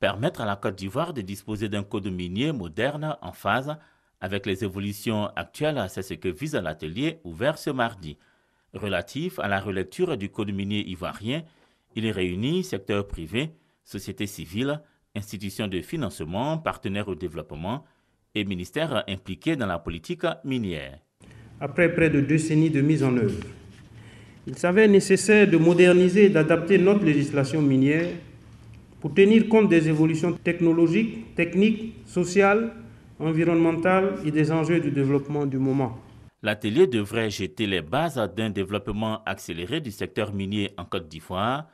permettre à la Côte d'Ivoire de disposer d'un code minier moderne en phase avec les évolutions actuelles, c'est ce que vise l'atelier ouvert ce mardi. Relatif à la relecture du code minier ivoirien, il réunit secteur privé, société civile, institutions de financement, partenaires au développement et ministères impliqués dans la politique minière. Après près de deux décennies de mise en œuvre, il s'avère nécessaire de moderniser et d'adapter notre législation minière pour tenir compte des évolutions technologiques, techniques, sociales, environnementales et des enjeux du développement du moment. L'atelier devrait jeter les bases d'un développement accéléré du secteur minier en Côte d'Ivoire.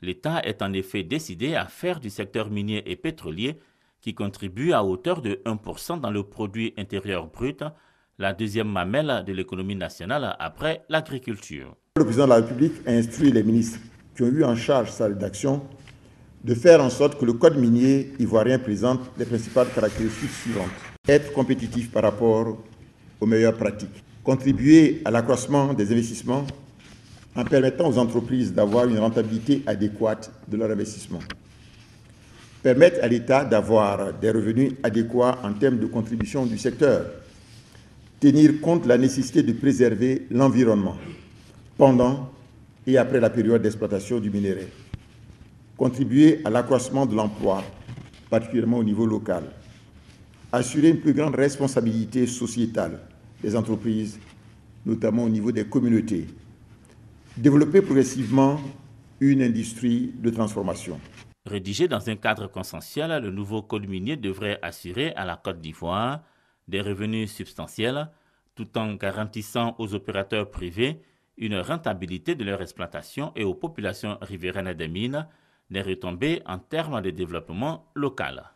L'État est en effet décidé à faire du secteur minier et pétrolier, qui contribue à hauteur de 1% dans le produit intérieur brut, la deuxième mamelle de l'économie nationale après l'agriculture. Le président de la République a instruit les ministres qui ont eu en charge sa rédaction de faire en sorte que le code minier ivoirien présente les principales caractéristiques suivantes. Être compétitif par rapport aux meilleures pratiques. Contribuer à l'accroissement des investissements en permettant aux entreprises d'avoir une rentabilité adéquate de leur investissement. Permettre à l'État d'avoir des revenus adéquats en termes de contribution du secteur. Tenir compte de la nécessité de préserver l'environnement pendant et après la période d'exploitation du minerai contribuer à l'accroissement de l'emploi, particulièrement au niveau local, assurer une plus grande responsabilité sociétale des entreprises, notamment au niveau des communautés, développer progressivement une industrie de transformation. Rédigé dans un cadre consensuel, le nouveau code minier devrait assurer à la Côte d'Ivoire des revenus substantiels tout en garantissant aux opérateurs privés une rentabilité de leur exploitation et aux populations riveraines des mines des retombées en termes de développement local.